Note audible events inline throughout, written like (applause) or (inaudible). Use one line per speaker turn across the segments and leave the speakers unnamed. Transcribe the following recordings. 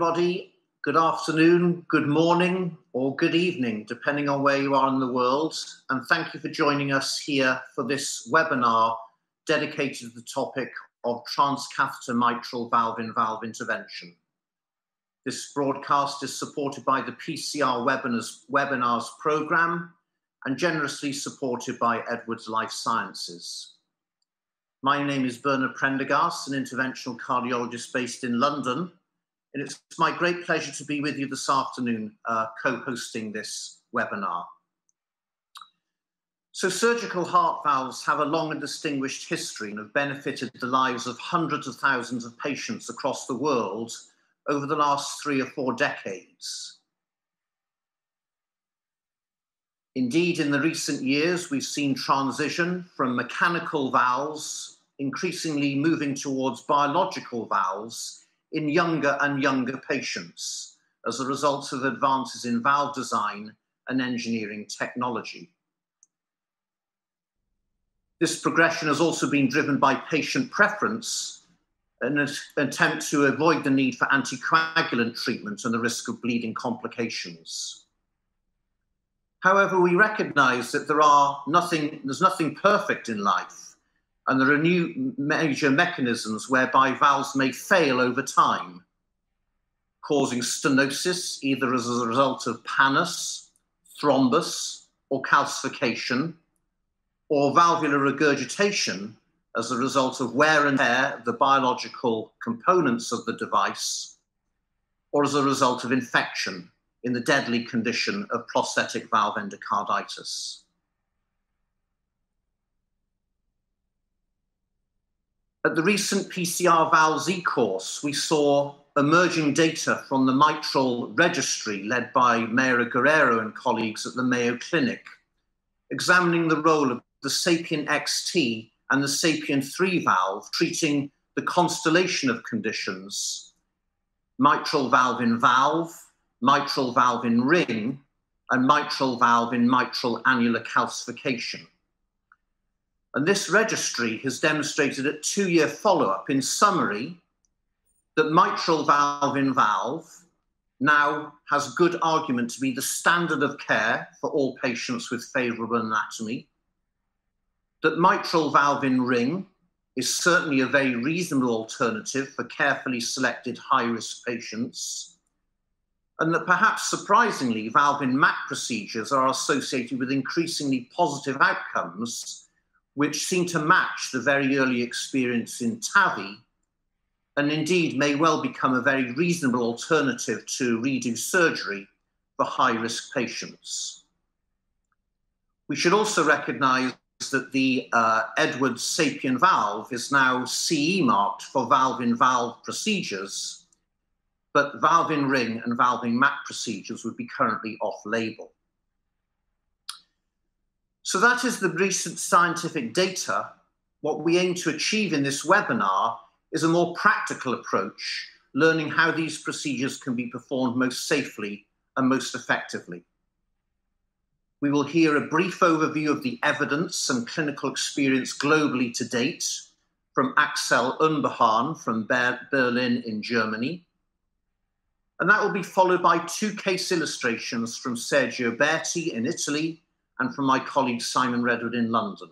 Everybody. Good afternoon, good morning, or good evening, depending on where you are in the world. And thank you for joining us here for this webinar dedicated to the topic of transcatheter mitral valve in valve intervention. This broadcast is supported by the PCR webinars, webinars program and generously supported by Edwards Lifesciences. My name is Bernard Prendergast, an interventional cardiologist based in London, and it's my great pleasure to be with you this afternoon, uh, co-hosting this webinar. So surgical heart valves have a long and distinguished history and have benefited the lives of hundreds of thousands of patients across the world over the last three or four decades. Indeed, in the recent years, we've seen transition from mechanical valves increasingly moving towards biological valves in younger and younger patients as a result of advances in valve design and engineering technology. This progression has also been driven by patient preference and an attempt to avoid the need for anticoagulant treatment and the risk of bleeding complications. However, we recognize that there are nothing, there's nothing perfect in life and there are new major mechanisms whereby valves may fail over time, causing stenosis either as a result of pannus, thrombus, or calcification, or valvular regurgitation as a result of wear and tear of the biological components of the device, or as a result of infection in the deadly condition of prosthetic valve endocarditis. At the recent PCR Valves e-course, we saw emerging data from the mitral registry led by Mayra Guerrero and colleagues at the Mayo Clinic, examining the role of the Sapien XT and the Sapien 3 valve treating the constellation of conditions mitral valve in valve, mitral valve in ring, and mitral valve in mitral annular calcification. And this registry has demonstrated at two year follow up, in summary, that mitral valve in valve now has good argument to be the standard of care for all patients with favorable anatomy, that mitral valve in ring is certainly a very reasonable alternative for carefully selected high risk patients, and that perhaps surprisingly, valve in MAC procedures are associated with increasingly positive outcomes which seem to match the very early experience in TAVI, and indeed may well become a very reasonable alternative to redo surgery for high risk patients. We should also recognize that the uh, Edwards Sapien valve is now CE marked for valve in valve procedures, but valve in ring and valve in MAC procedures would be currently off label. So that is the recent scientific data. What we aim to achieve in this webinar is a more practical approach, learning how these procedures can be performed most safely and most effectively. We will hear a brief overview of the evidence and clinical experience globally to date from Axel Unbehaun from Berlin in Germany. And that will be followed by two case illustrations from Sergio Berti in Italy and from my colleague Simon Redwood in London.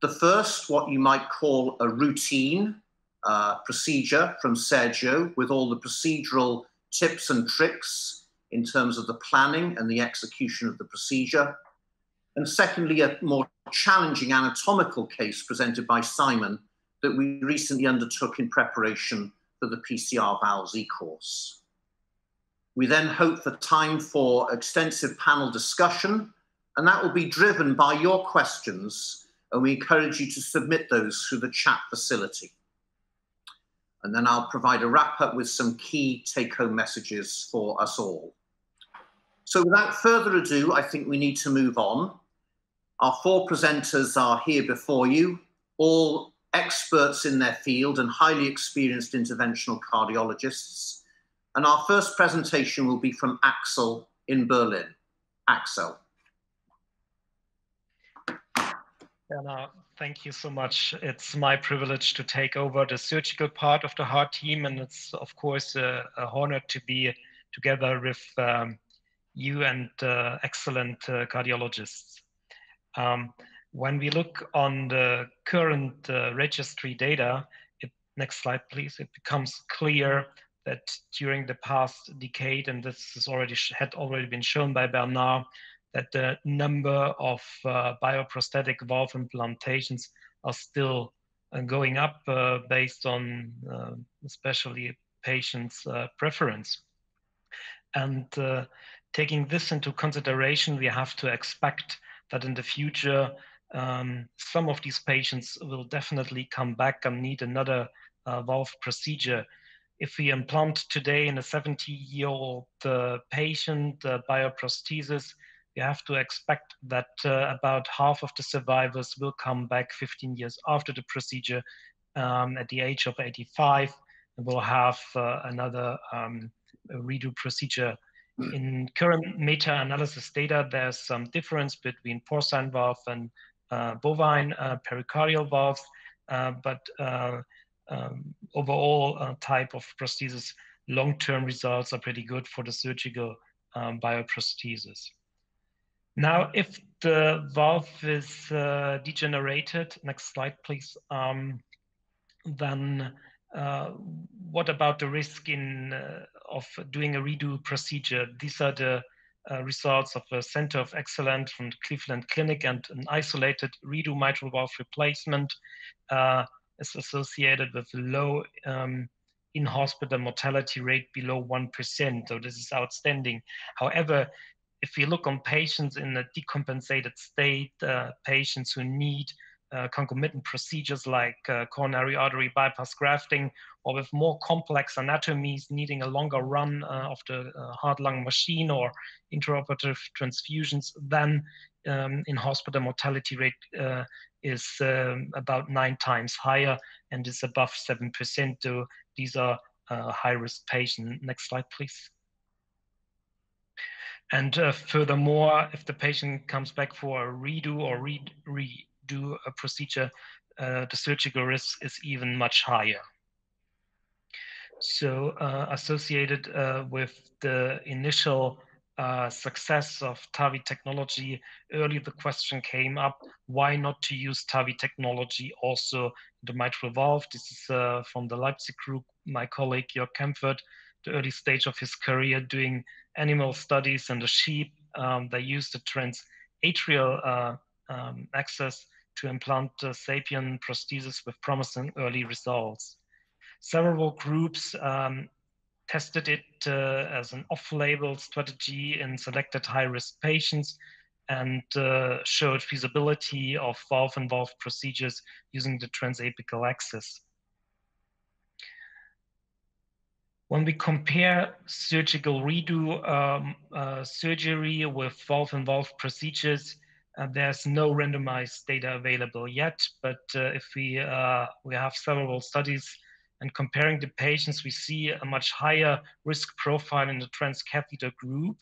The first, what you might call a routine uh, procedure from Sergio, with all the procedural tips and tricks in terms of the planning and the execution of the procedure. And secondly, a more challenging anatomical case presented by Simon that we recently undertook in preparation for the PCR Valves e-course. We then hope for time for extensive panel discussion and that will be driven by your questions. And we encourage you to submit those through the chat facility. And then I'll provide a wrap up with some key take home messages for us all. So without further ado, I think we need to move on. Our four presenters are here before you, all experts in their field and highly experienced interventional cardiologists. And our first presentation will be from Axel in Berlin. Axel.
Uh, thank you so much. It's my privilege to take over the surgical part of the heart team, and it's of course a, a honor to be together with um, you and uh, excellent uh, cardiologists. Um, when we look on the current uh, registry data, it, next slide please, it becomes clear that during the past decade, and this is already had already been shown by Bernard, that the number of uh, bioprosthetic valve implantations are still uh, going up uh, based on uh, especially patients' uh, preference. And uh, taking this into consideration, we have to expect that in the future, um, some of these patients will definitely come back and need another valve procedure if we implant today in a 70 year old uh, patient uh, bioprosthesis, you have to expect that uh, about half of the survivors will come back 15 years after the procedure um, at the age of 85 and will have uh, another um, redo procedure. In current meta-analysis data, there's some difference between porcine valve and uh, bovine uh, pericardial valves, uh, but uh, um, overall uh, type of prosthesis, long-term results are pretty good for the surgical um, bioprosthesis. Now, if the valve is uh, degenerated, next slide, please, um, then uh, what about the risk in uh, of doing a redo procedure? These are the uh, results of a center of excellence from the Cleveland Clinic and an isolated redo mitral valve replacement uh, is associated with low um, in-hospital mortality rate below 1%. So this is outstanding. However, if we look on patients in a decompensated state, uh, patients who need uh, concomitant procedures like uh, coronary artery bypass grafting, or with more complex anatomies needing a longer run uh, of the uh, heart-lung machine or intraoperative transfusions, then um, in hospital mortality rate uh, is um, about nine times higher and is above 7%. So these are high-risk patients. Next slide, please. And uh, furthermore, if the patient comes back for a redo or re redo a procedure, uh, the surgical risk is even much higher. So uh, associated uh, with the initial uh, success of TAVI technology, early the question came up, why not to use TAVI technology also in the mitral valve? This is uh, from the Leipzig group, my colleague Jörg Kempfert, the early stage of his career doing animal studies and the sheep. Um, they used the transatrial uh, um, access to implant uh, sapien prosthesis with promising early results. Several groups um, tested it uh, as an off-label strategy in selected high-risk patients and uh, showed feasibility of valve-in-valve procedures using the transapical axis. When we compare surgical redo um, uh, surgery with valve-in-valve procedures, uh, there's no randomized data available yet, but uh, if we, uh, we have several studies and comparing the patients, we see a much higher risk profile in the transcatheter group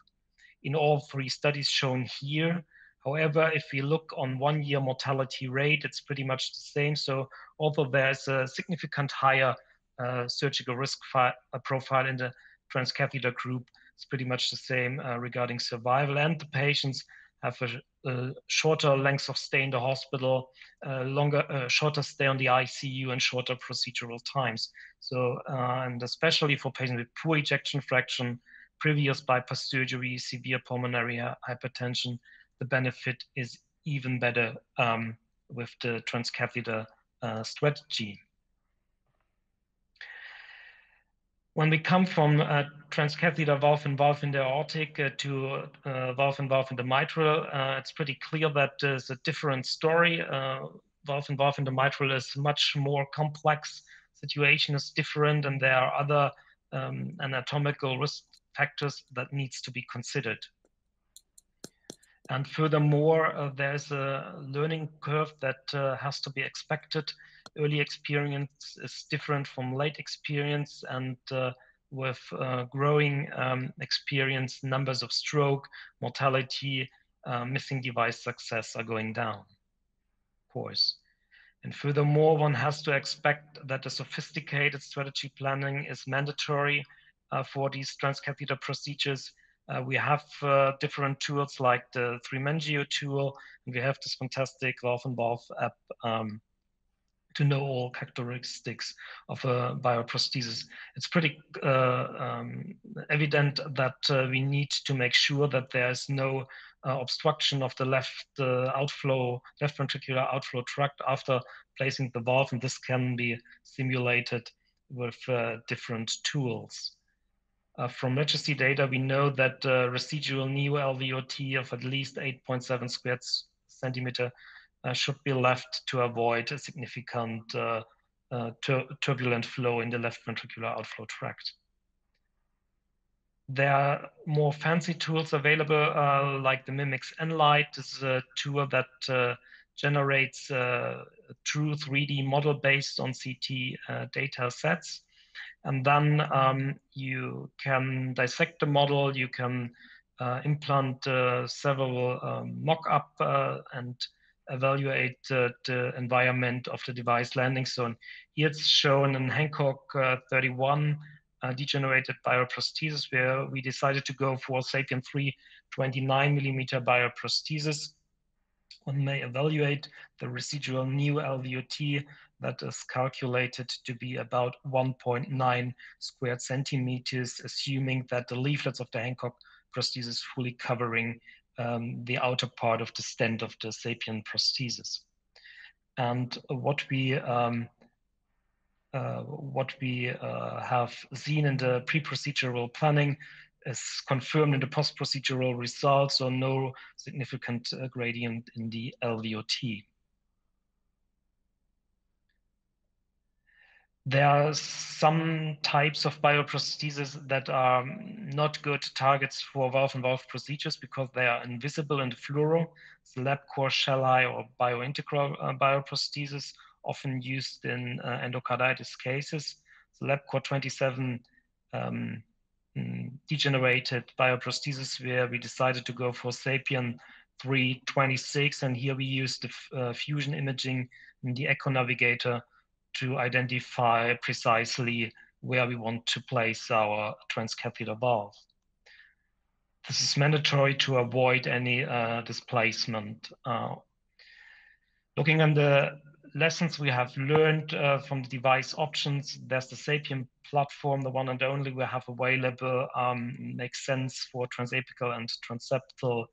in all three studies shown here. However, if we look on one year mortality rate, it's pretty much the same. So although there's a significant higher surgical risk fi- profile in the transcatheter group is pretty much the same uh, regarding survival. And the patients have a, shorter length of stay in the hospital, uh, longer, uh, shorter stay on the ICU, and shorter procedural times. So, uh, and especially for patients with poor ejection fraction, previous bypass surgery, severe pulmonary hypertension, the benefit is even better um, with the transcatheter uh, strategy. When we come from uh, transcatheter valve and valve in the aortic uh, to uh, valve and valve in the mitral, uh, it's pretty clear that there's a different story. Uh, valve and valve in the mitral is much more complex. Situation is different, and there are other um, anatomical risk factors that needs to be considered. And furthermore, uh, there's a learning curve that has to be expected early experience is different from late experience and uh, with uh, growing um, experience, numbers of stroke, mortality, uh, missing device success are going down, of course. And furthermore, one has to expect that a sophisticated strategy planning is mandatory uh, for these transcatheter procedures. Uh, we have uh, different tools like the 3mensio tool, and we have this fantastic Valve and Valve app um, to know all characteristics of a bioprosthesis. It's pretty uh, um, evident that uh, we need to make sure that there is no uh, obstruction of the left uh, outflow, left ventricular outflow tract after placing the valve, and this can be simulated with uh, different tools. Uh, from registry data, we know that residual neo LVOT of at least 8.7 squared centimeter uh, should be left to avoid a significant uh, uh, tur turbulent flow in the left ventricular outflow tract. There are more fancy tools available, uh, like the Mimics Enlight. This is a tool that uh, generates a true 3D model based on CT data sets. And then um, you can dissect the model, you can implant several um, mock-up and evaluate uh, the environment of the device landing zone. Here it's shown in Hancock uh, 31 uh, degenerated bioprosthesis where we decided to go for Sapien 3 29 millimeter bioprosthesis. One may evaluate the residual neo LVOT that is calculated to be about 1.9 squared centimeters, assuming that the leaflets of the Hancock prosthesis fully covering um, the outer part of the stent of the sapien prosthesis. And what we um, uh, what we uh, have seen in the pre-procedural planning is confirmed in the post-procedural results, so no significant uh, gradient in the LVOT. There are some types of bioprostheses that are not good targets for valve and valve procedures because they are invisible in the fluoro. Labcor Shelhigh or biointegral uh, bioprostheses often used in uh, endocarditis cases. The Labcor 27 um, mm, degenerated bioprosthesis where we decided to go for Sapien 326 and here we used the uh, fusion imaging in the Echo Navigator to identify precisely where we want to place our transcatheter valve. This is mandatory to avoid any uh, displacement. Uh, looking at the lessons we have learned uh, from the device options, there's the Sapien platform, the one and only we have available, um, makes sense for transapical and transeptal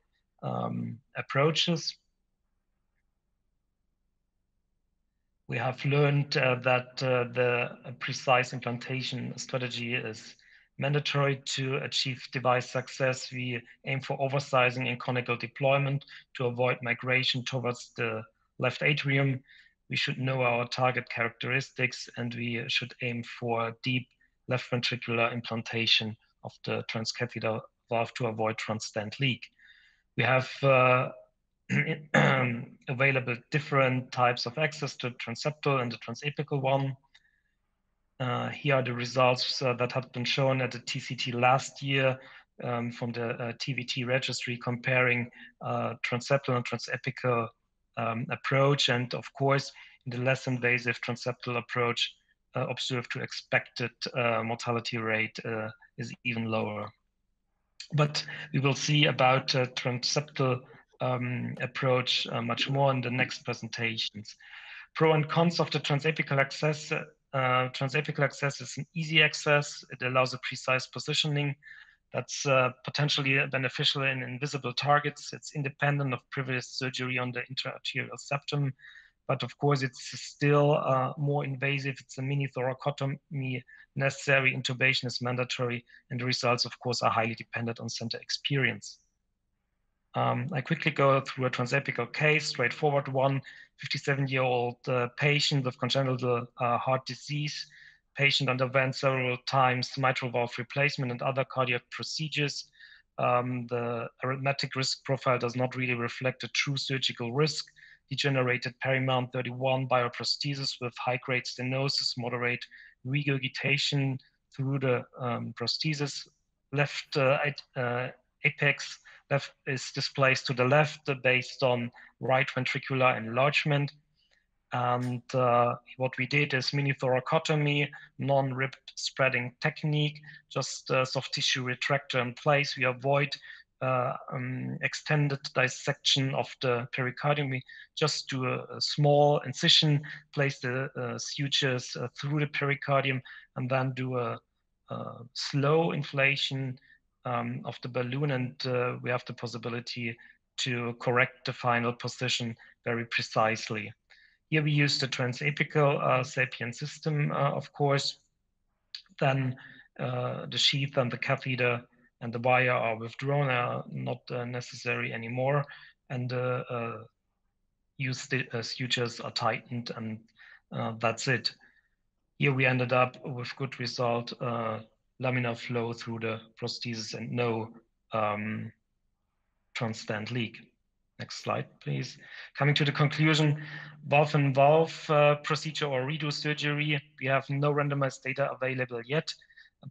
um, approaches. We have learned uh, that uh, the precise implantation strategy is mandatory to achieve device success. We aim for oversizing and conical deployment to avoid migration towards the left atrium. We should know our target characteristics and we should aim for deep left ventricular implantation of the transcatheter valve to avoid transstent leak. We have uh, (clears throat) available different types of access to transeptal and the transapical one. Uh, here are the results uh, that have been shown at the TCT last year um, from the uh, TVT registry comparing uh, transeptal and transapical um, approach. And of course, in the less invasive transeptal approach, uh, observed to expected uh, mortality rate is even lower. But we will see about transeptal um, approach uh, much more in the next presentations. Pro and cons of the transapical access. Uh, transapical access is an easy access. It allows a precise positioning that's uh, potentially beneficial in invisible targets. It's independent of previous surgery on the intra-arterial septum, but of course it's still uh, more invasive. It's a mini thoracotomy necessary, intubation is mandatory, and the results, of course, are highly dependent on center experience. Um, I quickly go through a transapical case, straightforward one, 57-year-old uh, patient with congenital uh, heart disease. Patient underwent several times mitral valve replacement and other cardiac procedures. Um, the arithmetic risk profile does not really reflect a true surgical risk. Degenerated perimount 31 bioprosthesis with high-grade stenosis, moderate regurgitation through the um, prosthesis, left uh, uh apex is displaced to the left based on right ventricular enlargement. And uh, what we did is mini thoracotomy, non-rib spreading technique, just uh, soft tissue retractor in place. We avoid uh, um, extended dissection of the pericardium. We just do a, a small incision, place the uh, sutures uh, through the pericardium, and then do a, a slow inflation um, of the balloon. And uh, we have the possibility to correct the final position very precisely. Here we use the transapical uh, system, uh, of course. Then the sheath and the catheter and the wire are withdrawn, are not uh, necessary anymore, and uh, uh, use the sutures are tightened, and that's it. Here we ended up with good result, laminar flow through the prosthesis and no um, leak. Next slide, please. Coming to the conclusion, valve-in-valve uh, procedure or redo surgery, we have no randomized data available yet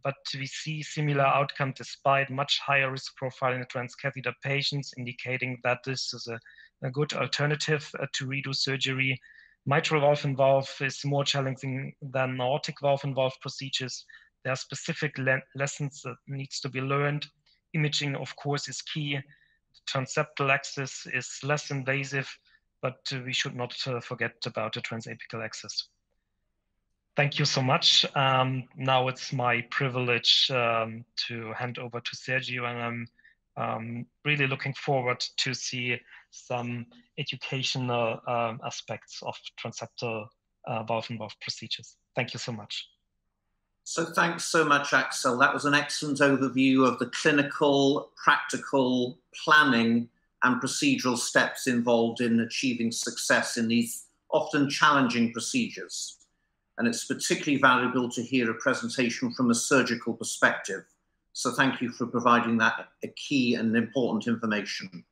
but we see similar outcome despite much higher risk profile in the transcatheter patients, indicating that this is a, a good alternative uh, to redo surgery. Mitral valve-in-valve is more challenging than aortic valve-in-valve procedures. There are specific le lessons that needs to be learned. Imaging, of course, is key. The transeptal access is less invasive, but uh, we should not uh, forget about the transapical access. Thank you so much. Um, now it's my privilege um, to hand over to Sergio, and I'm um, really looking forward to see some educational um, aspects of transeptal uh, valve-in-valve procedures. Thank you so much.
So thanks so much, Axel. That was an excellent overview of the clinical, practical, planning and procedural steps involved in achieving success in these often challenging procedures and it's particularly valuable to hear a presentation from a surgical perspective. So thank you for providing that a key and important information.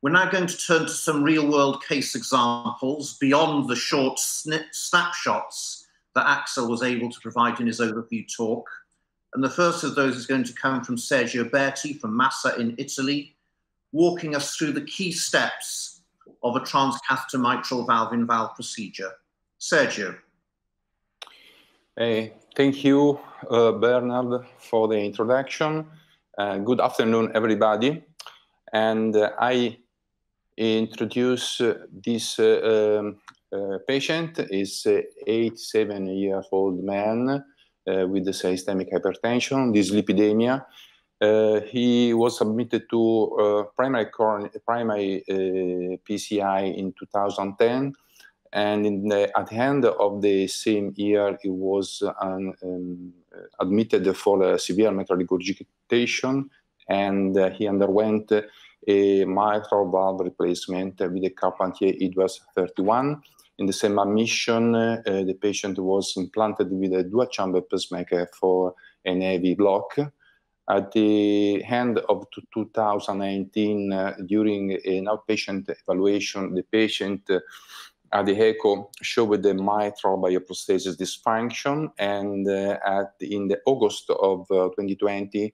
We're now going to turn to some real world case examples beyond the short snapshots that Axel was able to provide in his overview talk. And the first of those is going to come from Sergio Berti from Massa in Italy, walking us through the key steps of a transcatheter mitral valve in valve procedure. Sergio.
Hey, thank you, uh, Bernard, for the introduction. Uh, good afternoon, everybody. And uh, I introduce uh, this uh, um, patient is eight, seven years old man with the systemic hypertension, dyslipidemia. he was submitted to primary, primary PCI in 2010 and the, at the end of the same year, he was um, um, admitted for severe mitral regurgitation, and uh, he underwent a mitral valve replacement with a Carpentier Edwards 31. In the same admission, uh, the patient was implanted with a dual chamber pacemaker for an AV block. At the end of 2019, uh, during an outpatient evaluation, the patient at the echo showed the mitral bioprosthesis dysfunction, and uh, at in the August of uh, 2020,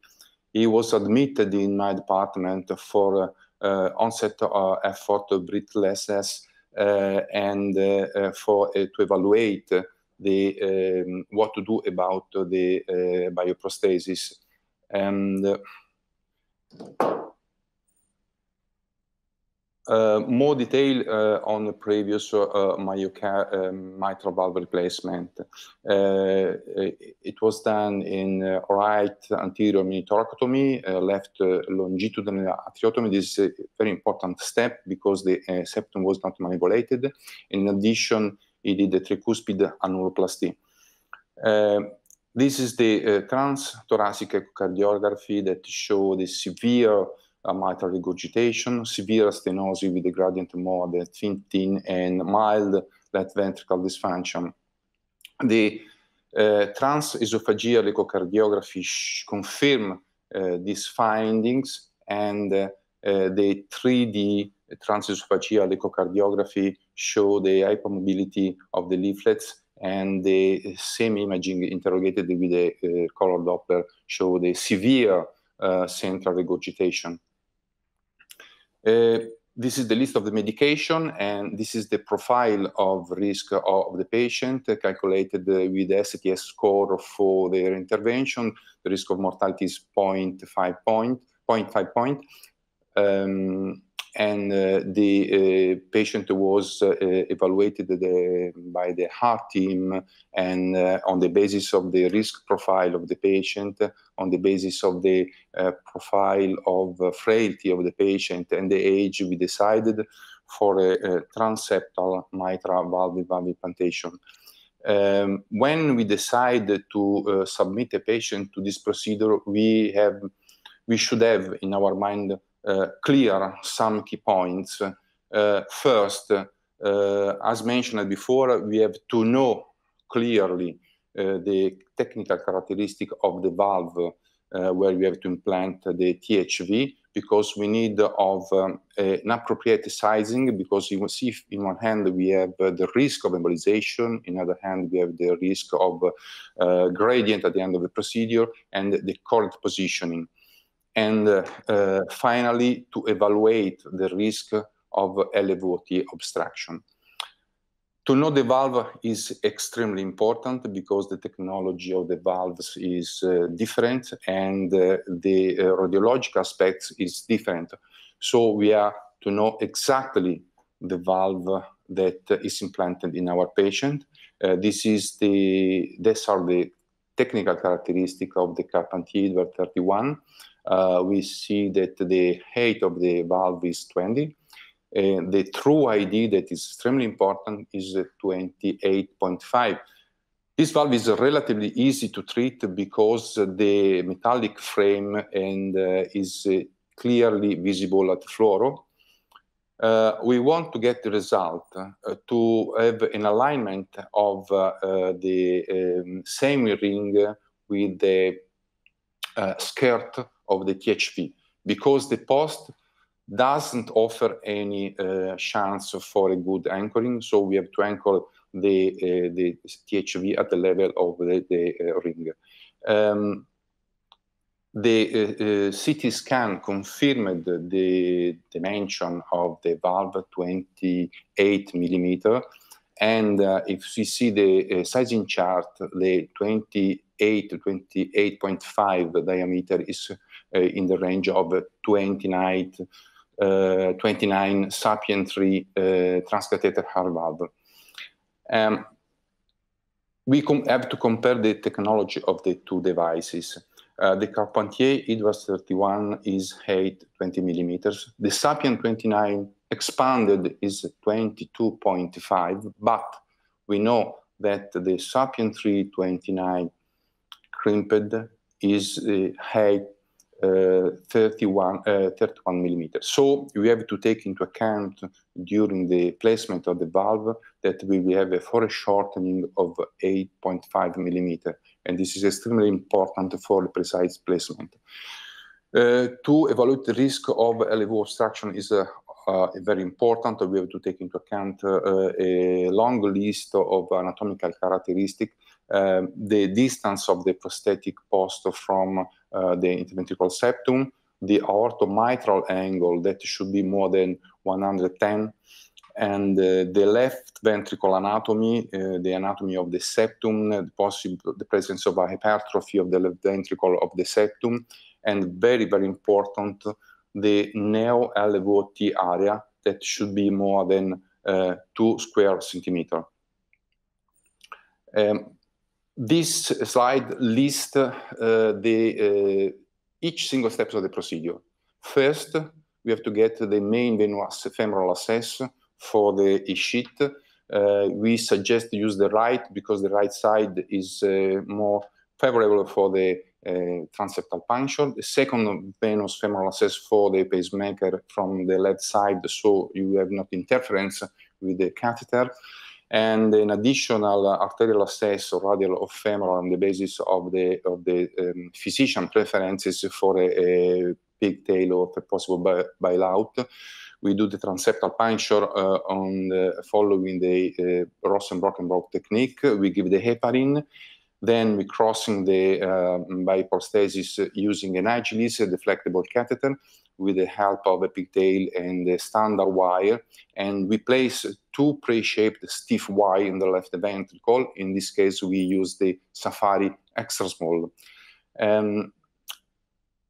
he was admitted in my department for uh, onset uh, effort breathlessness uh, Uh, and uh, uh for uh, to evaluate the um, what to do about the bioprosthesis and. Uh, more detail uh, on the previous uh, mitral valve replacement. Uh, it was done in uh, right anterior mini thoracotomy, uh, left longitudinal atriotomy. This is a very important step because the septum was not manipulated. In addition, he did the tricuspid annuloplasty. this is the trans-thoracic echocardiography that show the severe uh, mitral regurgitation, severe stenosis with a gradient more than 15, and mild left ventricle dysfunction. The uh, transesophageal echocardiography confirm uh, these findings, and uh, uh the 3D transesophageal echocardiography show the hypermobility of the leaflets, and the same imaging interrogated with a uh, color Doppler show the severe uh, central regurgitation. Uh, this is the list of the medication, and this is the profile of risk of the patient calculated with the STS score for their intervention. The risk of mortality is 0.5 point, 0.5 point. Um, and uh, the uh, patient was uh, evaluated the, by the heart team and on the basis of the risk profile of the patient, on the basis of the profile of frailty of the patient and the age, we decided for a, a transseptal mitral valve valve implantation. Um, when we decide to uh, submit a patient to this procedure, we have we should have in our mind uh, clear some key points. Uh, first, uh, as mentioned before, we have to know clearly the technical characteristic of the valve where we have to implant the THV because we need of um, an appropriate sizing because you see in one hand we have uh, the risk of embolization, in other hand we have the risk of uh, gradient at the end of the procedure and the correct positioning and uh, finally to evaluate the risk of LVOT obstruction. To know the valve is extremely important because the technology of the valves is uh, different and uh, the uh, radiologic aspects is different. So we are to know exactly the valve that is implanted in our patient. Uh, this is the, these are the technical characteristic of the Carpentier Edwards 31 uh, we see that the height of the valve is 20. And the true ID that is extremely important is 28.5. This valve is relatively easy to treat because the metallic frame and uh, is uh, clearly visible at fluoro. Uh, we want to get the result uh, to have an alignment of uh, uh the um, same ring with the skirt of the THV because the post doesn't offer any uh, chance for a good anchoring. So we have to anchor the, uh, the THV at the level of the, the uh, ring. Um, the uh, uh, CT scan confirmed the dimension of the valve 28 millimeter. And uh, if we see the sizing chart, the 28 to 28.5 diameter is in the range of 29, uh, 29 Sapien 3 uh, transcatheter heart valve. Um, we have to compare the technology of the two devices. Uh, the Carpentier Edwards 31 is 8 20 millimeters. The Sapien 29 expanded is 22.5, but we know that the Sapien 329 crimped is uh, 8 uh, 31, uh, 31 millimeters. So we have to take into account during the placement of the valve that we will have a foreshortening of 8.5 millimeter. And this is extremely important for the precise placement. Uh, to evaluate the risk of LVO obstruction is uh, uh, very important. We have to take into account uh, a long list of anatomical characteristics, um, the distance of the prosthetic post from uh, the interventricular septum, the aortomitral angle that should be more than 110, and uh, the left ventricle anatomy, uh, the anatomy of the septum, the possible the presence of a hypertrophy of the left ventricle of the septum, and very very important, the neo LVOT area that should be more than uh, two square centimeter. Um, this slide lists uh, the uh, each single steps of the procedure. First, we have to get the main venous femoral access for the e-sheath. Uh, we suggest to use the right because the right side is uh, more favorable for the uh, transseptal puncture. The second venous femoral access for the pacemaker from the left side, so you have not interference with the catheter and an additional arterial access or radial or femoral on the basis of the of the um, physician preferences for a, a pigtail or a possible bailout. We do the transseptal puncture uh, on the, following the uh, Rosenbrock technique. We give the heparin. Then we crossing the uh, bioprosthesis using an Agilis, a deflectable catheter. With the help of a pigtail and a standard wire. And we place two pre-shaped stiff wire in the left ventricle. In this case, we use the Safari extra small. Um,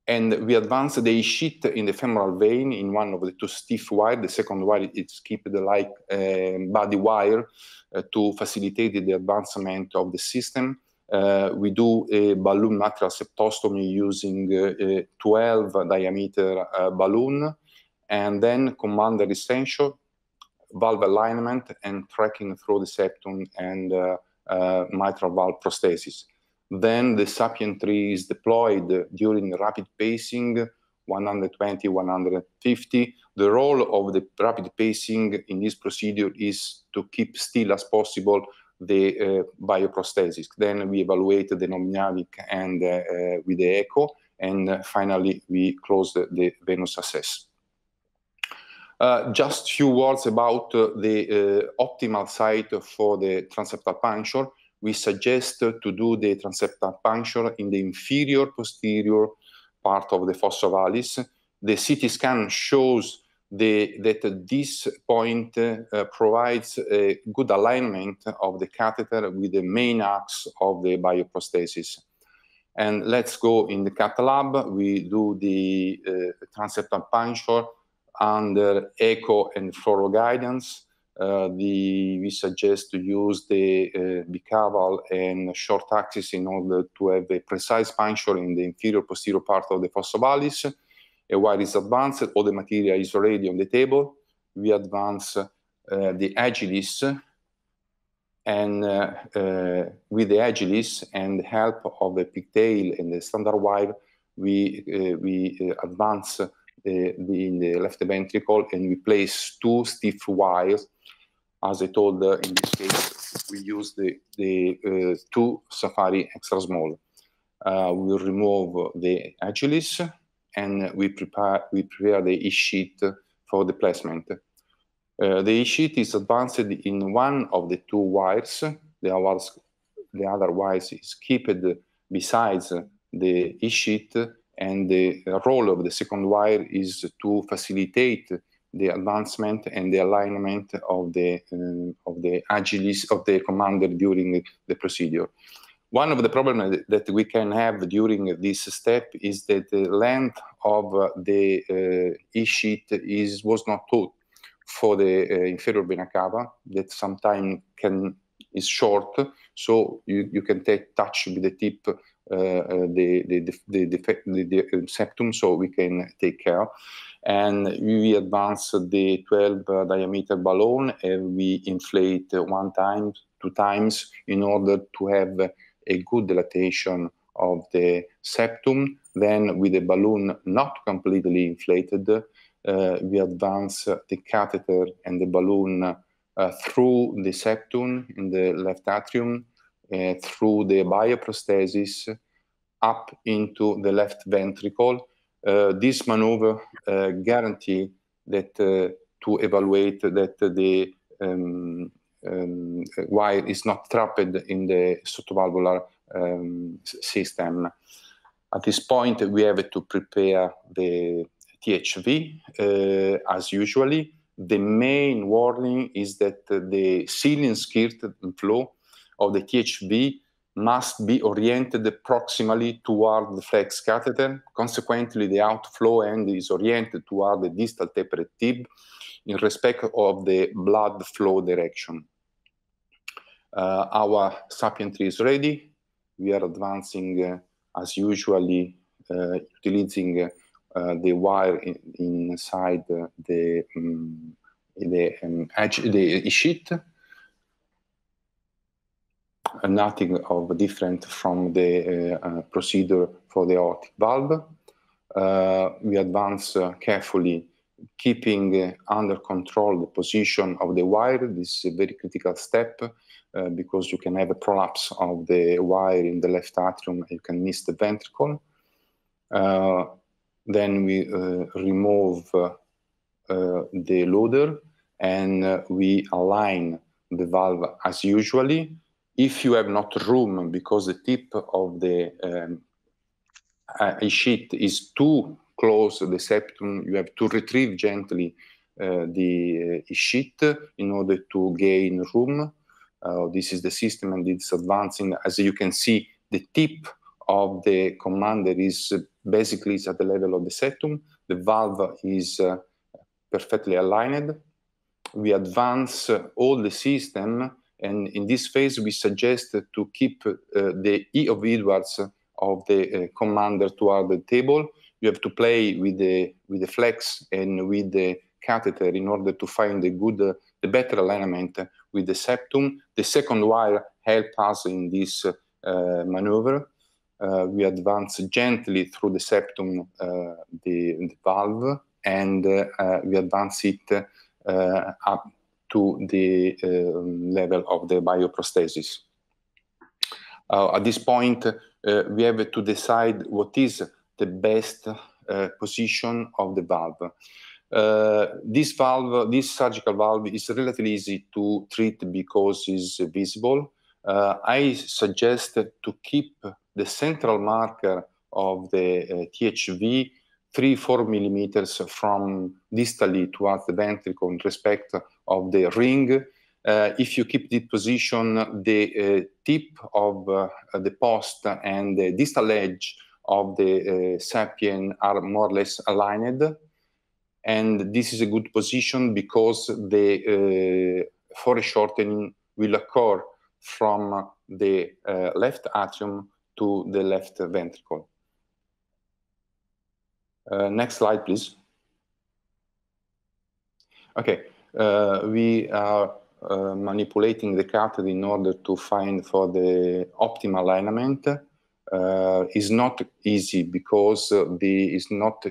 and we advance the sheet in the femoral vein in one of the two stiff wire. The second wire is kept like uh, body wire uh, to facilitate the advancement of the system. Uh, we do a balloon lateral septostomy using a 12 diameter uh, balloon, and then commander essential, valve alignment, and tracking through the septum and mitral valve prosthesis. Then the Sapien 3 is deployed during rapid pacing, 120, 150. The role of the rapid pacing in this procedure is to keep still as possible the uh, bioprosthesis. Then we evaluate the nominalic and uh, with the echo, and finally we close the, venous access. Uh, just few words about uh, the uh, optimal site for the transeptal puncture. We suggest to do the transeptal puncture in the inferior posterior part of the fossa ovalis. The CT scan shows the, that this point uh, provides a good alignment of the catheter with the main axis of the bioprosthesis. And let's go in the cath lab. We do the uh, transeptal puncture under echo and fluoro guidance. Uh, the, we suggest to use the uh, bicaval and short axis in order to have a precise puncture in the inferior posterior part of the fossa ovalis a wire is advanced, all the material is already on the table. We advance uh, the agilis and uh, uh, with the agilis and help of the pigtail and the standard wire, we, uh, we uh, advance the, the, in the left ventricle and we place two stiff wires. As I told, uh, in this case, we use the, the two Safari extra small. we remove the agilis and we prepare we prepare the e-sheet for the placement. Uh, the e-sheet is advanced in one of the two wires. The, the other wires is kept besides the e-sheet, and the role of the second wire is to facilitate the advancement and the alignment of the uh, of the agilis of the commander during the procedure. One of the problems that we can have during this step is that the length of the uh, e-sheet is was not taught for the uh, inferior vena cava that sometimes can is short, so you, you can take touch with the tip uh, uh the, the, the, the, the, septum, so we can take care. And we advance the 12 uh, diameter balloon and we inflate one time, two times in order to have a good dilatation of the septum. Then, with the balloon not completely inflated, uh, we advance the catheter and the balloon uh, through the septum in the left atrium, uh, through the bioprosthesis, up into the left ventricle. Uh, this maneuver uh, guarantee that uh, to evaluate that the um, um, wire is not trapped in the sottovalvular um, system. At this point, we have to prepare the THV uh, as usually. The main warning is that the sealing skirt flow of the THV must be oriented proximally toward the flex catheter. Consequently, the outflow end is oriented toward the distal tapered tip in respect of the blood flow direction. Uh, our Sapien 3 is ready. We are advancing uh, as usually, uh, utilizing the wire in, inside the um, the um, edge, the sheet. nothing of different from the procedure for the aortic valve. we advance carefully keeping uh, under control the position of the wire. This is a very critical step uh, because you can have a prolapse of the wire in the left atrium you can miss the ventricle. Uh, then we uh, remove uh, the loader and we align the valve as usually. If you have not room because the tip of the um, sheet is too close to the septum, you have to retrieve gently uh, the uh, sheet in order to gain room. Uh, this is the system and it's advancing. As you can see, the tip of the commander is basically is at the level of the septum. The valve is perfectly aligned. We advance all the system and in this phase, we suggest to keep uh, the E of Edwards of the uh, commander toward the table. You have to play with the with the flex and with the catheter in order to find the good, uh, the better alignment with the septum. The second wire helps us in this uh, maneuver. Uh, we advance gently through the septum, uh, the, the, valve, and we advance it up to the um, level of the bioprosthesis. At this point, we have to decide what is the best position of the valve. Uh, this valve, this surgical valve is relatively easy to treat because it's visible. Uh, I suggest to keep the central marker of the uh, THV three, four millimeters from distally towards the ventricle in respect of the ring. Uh, if you keep the position, the uh, tip of uh, the post and the distal edge of the sapien are more or less aligned. And this is a good position because the uh, foreshortening will occur from the uh, left atrium to the left ventricle. Uh, next slide, please. Okay, uh, we are uh, manipulating the catheter in order to find for the optimal alignment. Uh, is not easy because the it's not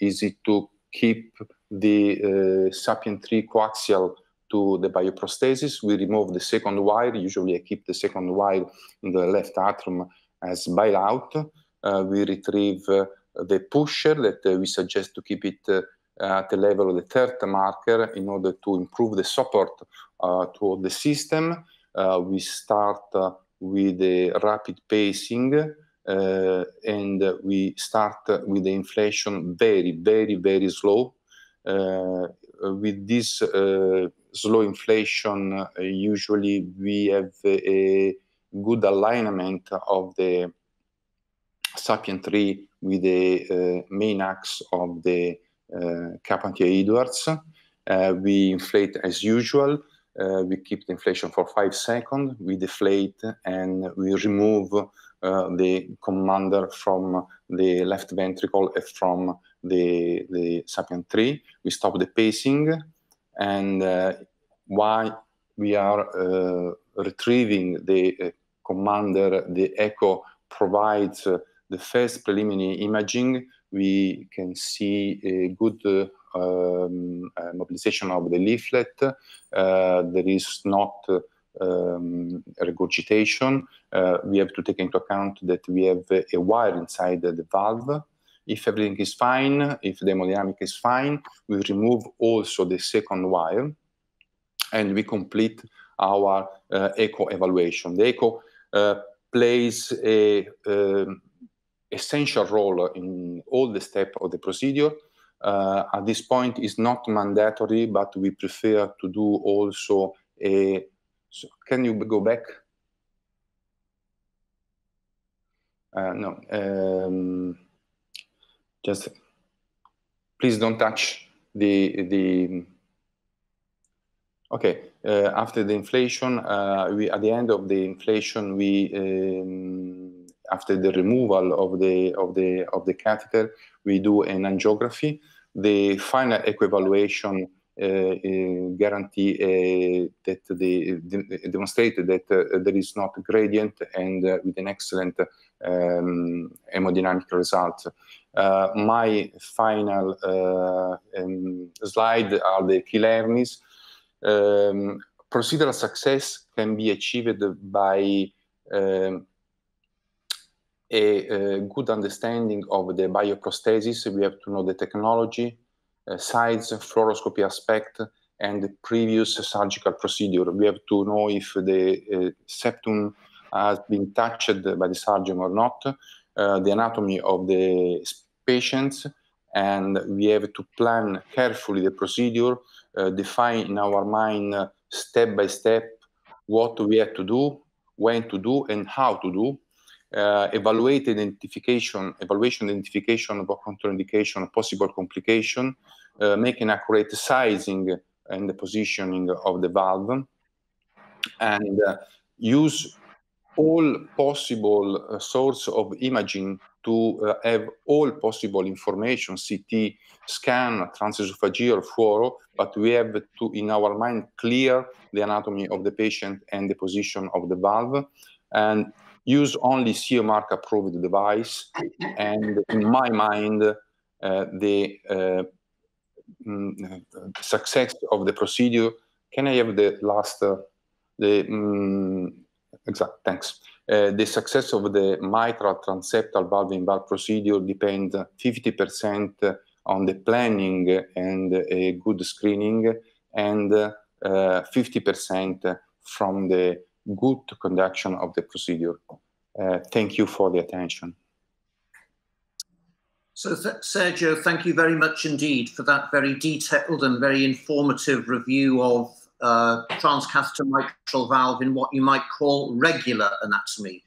easy to keep the sapien 3 coaxial to the bioprosthesis. We remove the second wire. Usually I keep the second wire in the left atrium as bailout. Uh, we retrieve uh, the pusher that uh, we suggest to keep it uh, at the level of the third marker in order to improve the support uh, to the system. we start with the rapid pacing uh, and we start with the inflation very, very, very slow. Uh, with this uh, slow inflation, usually we have a good alignment of the Sapien 3 with the uh, main axe of the uh, Carpentier-Edwards. Uh, we inflate as usual. we keep the inflation for five seconds. We deflate and we remove the commander from the left ventricle and from the, the Sapien 3. We stop the pacing and while we are uh, retrieving the uh, commander, the echo provides uh, the first preliminary imaging, we can see a good uh, um, uh, mobilization of the leaflet. Uh, there is not um, regurgitation. Uh, we have to take into account that we have a wire inside the valve. If everything is fine, if the hemodynamic is fine, we remove also the second wire and we complete our uh, echo evaluation. The echo uh, plays a um, essential role in all the steps of the procedure. Uh, at this point, is not mandatory, but we prefer to do also a. So can you go back? Uh, no, um, just please don't touch the the. Okay, uh, after the inflation, uh, we at the end of the inflation we. Um, after the removal of the of the of the catheter, we do an angiography. The final equevaluation uh, guarantee uh, that the, the demonstrated that uh, there is not a gradient and uh, with an excellent um, hemodynamic result. Uh, my final um, slide are the key learnings. Um, procedural success can be achieved by um, a, a, good understanding of the bioprosthesis, we have to know the technology, uh, size, fluoroscopy aspect, and the previous surgical procedure. We have to know if the uh, septum has been touched by the surgeon or not, uh, the anatomy of the patients, and we have to plan carefully the procedure, uh, define in our mind uh, step by step what we have to do, when to do, and how to do. Uh, evaluate identification, evaluation identification of contraindication, possible complication, uh, make an accurate sizing and the positioning of the valve, and uh, use all possible uh, of imaging to uh, have all possible information, CT, scan, transesophageal, fluoro, but we have to, in our mind, clear the anatomy of the patient and the position of the valve, and use only CE mark approved device. And in my mind, uh, the uh, mm, success of the procedure. Can I have the last, uh, the mm, exact, thanks. Uh, the success of the mitral transeptal valve in valve procedure depends 50% on the planning and a good screening and 50% uh, from the good conduction of the procedure. Uh, thank you for the attention.
So, th Sergio, thank you very much indeed for that very detailed and very informative review of uh, transcatheter mitral valve in what you might call regular anatomy.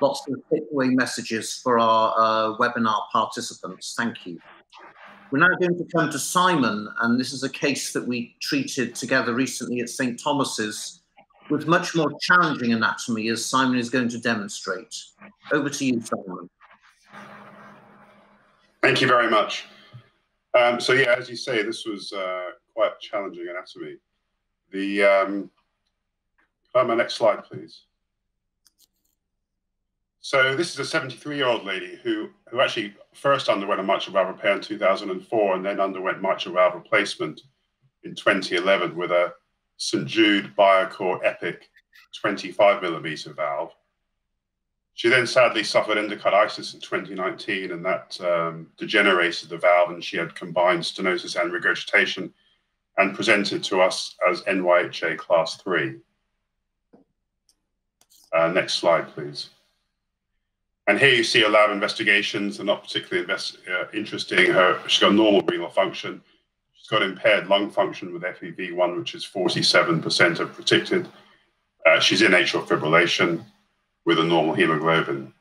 Lots of takeaway messages for our uh, webinar participants. Thank you. We're now going to come to Simon, and this is a case that we treated together recently at St. Thomas's with much more challenging anatomy, as Simon is going to demonstrate. Over to you, Simon.
Thank you very much. Um, so yeah, as you say, this was uh, quite challenging anatomy. The um, my next slide, please. So this is a 73-year-old lady who who actually first underwent a mitral valve repair in 2004 and then underwent mitral valve replacement in 2011 with a St Jude Biocor Epic 25 millimeter valve. She then sadly suffered endocarditis in 2019, and that um, degenerated the valve, and she had combined stenosis and regurgitation and presented to us as NYHA class 3. Uh, next slide, please. And here you see her lab investigations. They're not particularly uh, interesting. Her, she's got normal renal function. She's got impaired lung function with FEV1, which is 47% of predicted. Uh, she's in atrial fibrillation with a normal hemoglobin.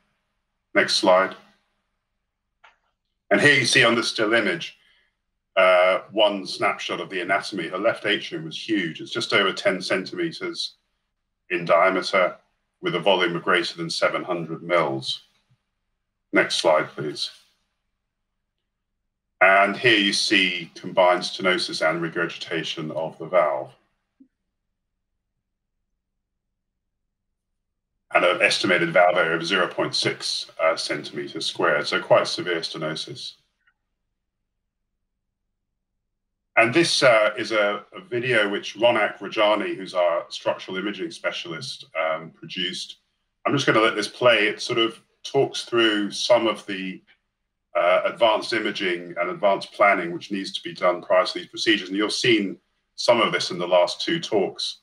Next slide. And here you see on the still image uh, one snapshot of the anatomy. Her left atrium was huge. It's just over 10 centimeters in diameter with a volume of greater than 700 mils. Next slide, please. And here you see combined stenosis and regurgitation of the valve. and an estimated valve area of 0.6 uh, centimeters squared, so quite severe stenosis. And this uh, is a, a, video which Ronak Rajani, who's our structural imaging specialist, um, produced. I'm just going to let this play. It sort of talks through some of the uh, advanced imaging and advanced planning which needs to be done prior to these procedures. And you've seen some of this in the last two talks.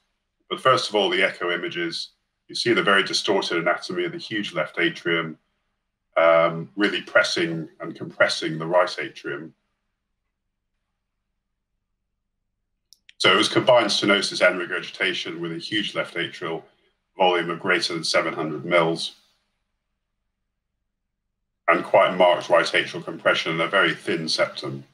But first of all, the echo images you see the very distorted anatomy of the huge left atrium, um, really pressing and compressing the right atrium. So it was combined stenosis and regurgitation with a huge left atrial volume of greater than 700 mils and quite marked right atrial compression and a very thin septum.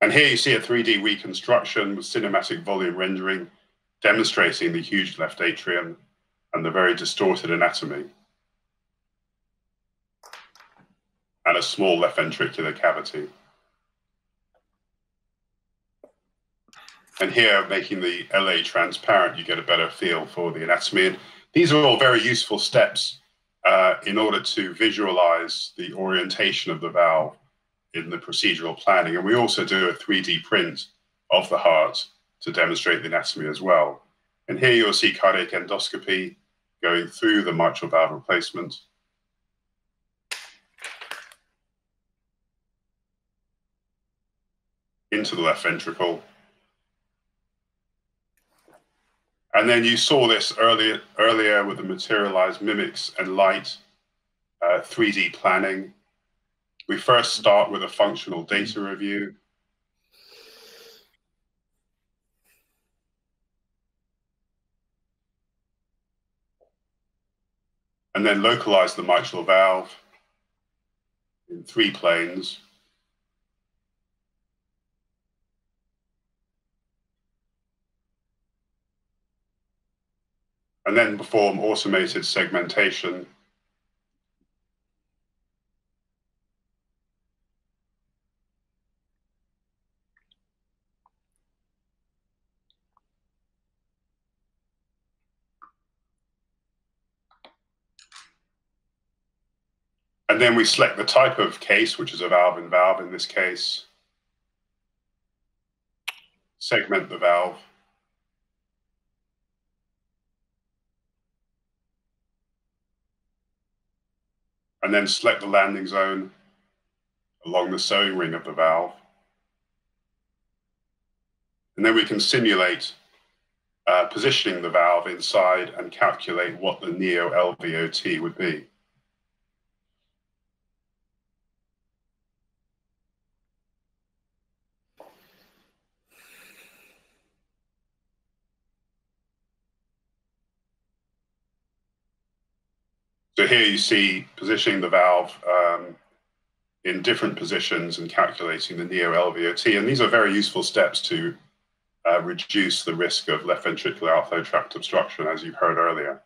And here you see a 3D reconstruction with cinematic volume rendering demonstrating the huge left atrium and the very distorted anatomy. And a small left ventricular cavity. And here, making the LA transparent, you get a better feel for the anatomy. These are all very useful steps uh, in order to visualize the orientation of the valve in the procedural planning. And we also do a 3D print of the heart to demonstrate the anatomy as well. And here you'll see cardiac endoscopy going through the mitral valve replacement. Into the left ventricle. And then you saw this earlier, earlier with the Materialise Mimics Enlight uh, 3D planning. We first start with a functional data review. And then localize the mitral valve in three planes. And then perform automated segmentation And then we select the type of case, which is a valve in valve in this case. Segment the valve. And then select the landing zone along the sewing ring of the valve. And then we can simulate uh, positioning the valve inside and calculate what the NEO LVOT would be. Here you see positioning the valve um, in different positions and calculating the neo LVOT. And these are very useful steps to uh, reduce the risk of left ventricular outflow tract obstruction, as you've heard earlier.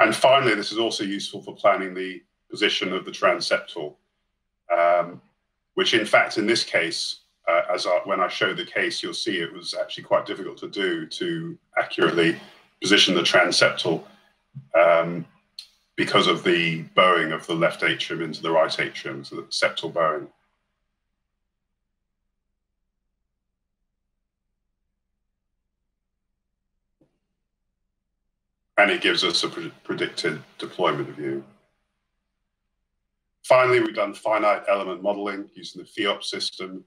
And finally, this is also useful for planning the position of the transeptal, um, which in fact, in this case, uh, as I, when I show the case, you'll see it was actually quite difficult to do to accurately position the transeptal um, because of the bowing of the left atrium into the right atrium, so the septal bowing. And it gives us a pre predicted deployment view. Finally, we've done finite element modeling using the FEops system.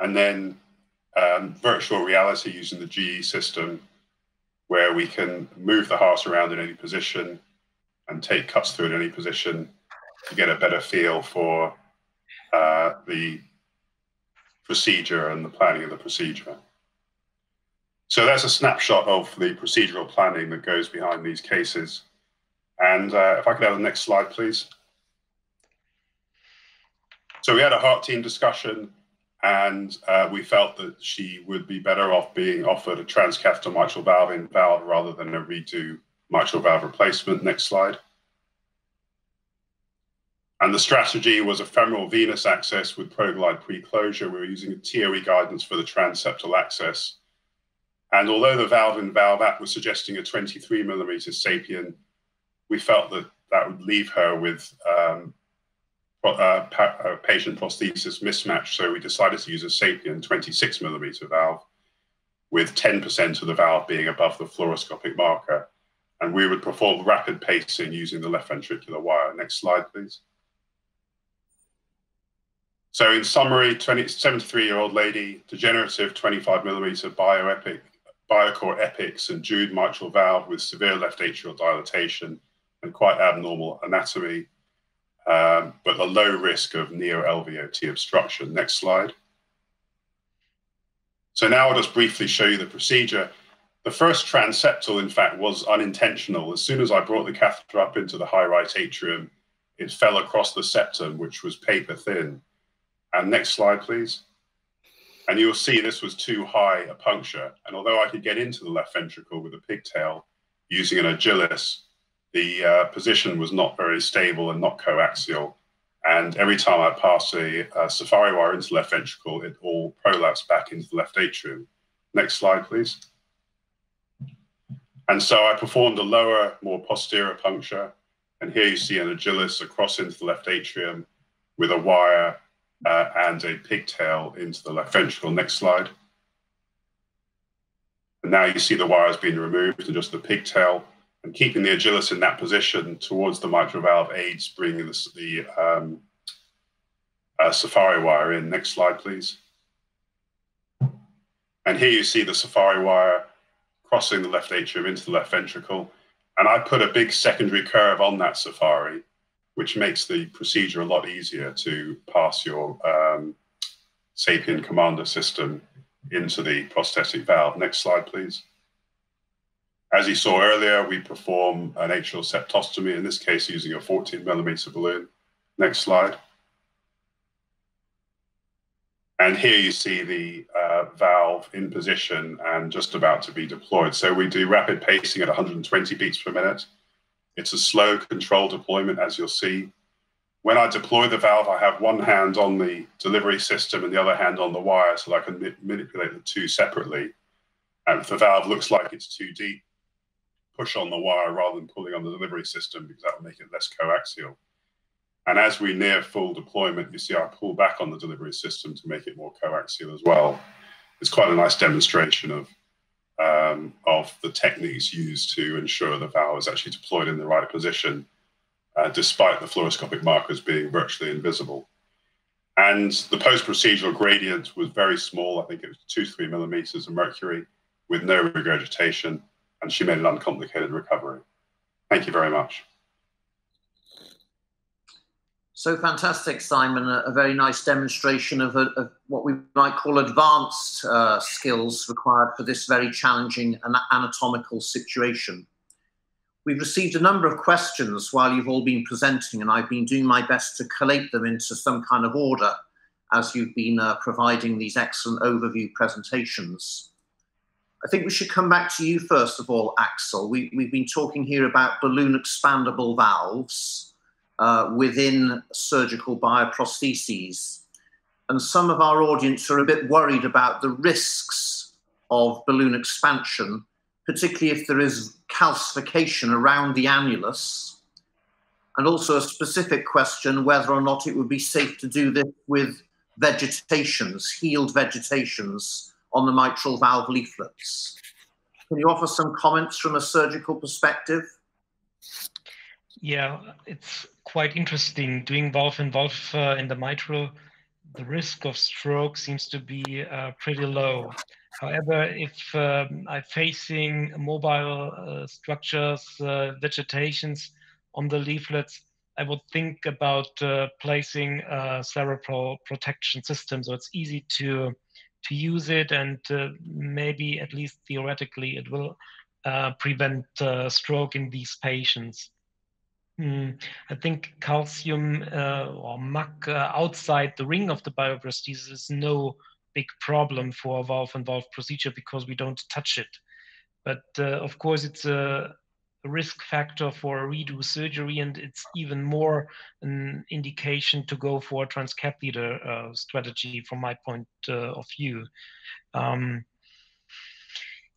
And then um, virtual reality using the GE system, where we can move the heart around in any position and take cuts through in any position to get a better feel for uh, the procedure and the planning of the procedure. So that's a snapshot of the procedural planning that goes behind these cases. And uh, if I could have the next slide, please. So we had a heart team discussion, and uh, we felt that she would be better off being offered a transcatheter mitral valve in valve rather than a redo mitral valve replacement. Next slide. And the strategy was a femoral venous access with ProGlide pre-closure. We were using a TOE guidance for the transeptal access and although the valve and valve app was suggesting a 23 millimeter sapien, we felt that that would leave her with um, uh, pa- patient prosthesis mismatch. So we decided to use a sapien 26 millimeter valve with 10% of the valve being above the fluoroscopic marker. And we would perform rapid pacing using the left ventricular wire. Next slide, please. So in summary, 73 year old lady, degenerative 25 millimeter bioepic Biocor Epic St Jude mitral valve with severe left atrial dilatation and quite abnormal anatomy, um, but a low risk of neo-LVOT obstruction. Next slide. So now I'll just briefly show you the procedure. The first transeptal, in fact, was unintentional. As soon as I brought the catheter up into the high right atrium, it fell across the septum, which was paper thin. And next slide, please. And you'll see this was too high a puncture. And although I could get into the left ventricle with a pigtail using an Agilis, the uh, position was not very stable and not coaxial. And every time I pass a, a safari wire into the left ventricle, it all prolapsed back into the left atrium. Next slide, please. And so I performed a lower, more posterior puncture. And here you see an Agilis across into the left atrium with a wire uh, and a pigtail into the left ventricle. Next slide. And now you see the wires being removed and just the pigtail And keeping the agilis in that position towards the mitral valve aids bringing the, the um, uh, safari wire in. Next slide, please. And here you see the safari wire crossing the left atrium into the left ventricle. And I put a big secondary curve on that safari, which makes the procedure a lot easier to pass your um, SAPIEN commander system into the prosthetic valve. Next slide, please. As you saw earlier, we perform an atrial septostomy, in this case using a 14 millimeter balloon. Next slide. And here you see the uh, valve in position and just about to be deployed. So we do rapid pacing at 120 beats per minute. It's a slow control deployment, as you'll see. When I deploy the valve, I have one hand on the delivery system and the other hand on the wire so I can ma manipulate the two separately. And if the valve looks like it's too deep, push on the wire rather than pulling on the delivery system because that will make it less coaxial. And as we near full deployment, you see I pull back on the delivery system to make it more coaxial as well. It's quite a nice demonstration of, um, of the techniques used to ensure the valve is actually deployed in the right position, uh, despite the fluoroscopic markers being virtually invisible. And the post-procedural gradient was very small. I think it was two, three millimeters of mercury with no regurgitation, and she made an uncomplicated recovery. Thank you very much.
So fantastic, Simon. A, a very nice demonstration of, a, of, what we might call advanced uh, skills required for this very challenging and anatomical situation. We've received a number of questions while you've all been presenting, and I've been doing my best to collate them into some kind of order as you've been uh, providing these excellent overview presentations. I think we should come back to you first of all, Axel. We, we've been talking here about balloon expandable valves uh, within surgical bioprostheses. And some of our audience are a bit worried about the risks of balloon expansion, particularly if there is calcification around the annulus. And also a specific question whether or not it would be safe to do this with vegetations, healed vegetations on the mitral valve leaflets. Can you offer some comments from a surgical perspective?
Yeah, it's quite interesting. Doing valve in valve uh, in the mitral, the risk of stroke seems to be uh, pretty low. However, if um, I'm facing mobile uh, structures, uh, vegetations on the leaflets, I would think about uh, placing a cerebral protection system. So it's easy to to use it, and uh, maybe at least theoretically, it will prevent stroke in these patients. Mm, I think calcium uh, or MAC uh, outside the ring of the bioprosthesis is no big problem for a valve and valve procedure because we don't touch it. But uh, of course, it's a risk factor for a redo surgery, and it's even more an indication to go for a transcatheter uh, strategy from my point uh, of view. Um,